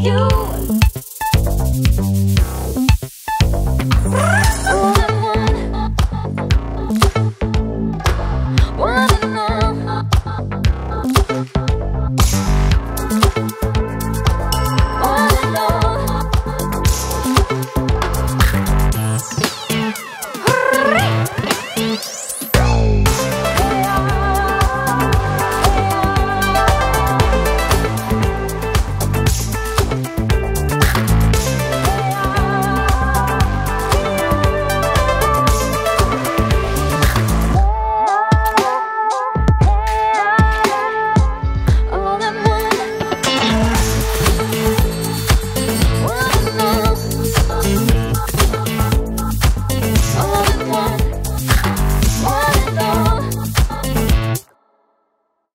you.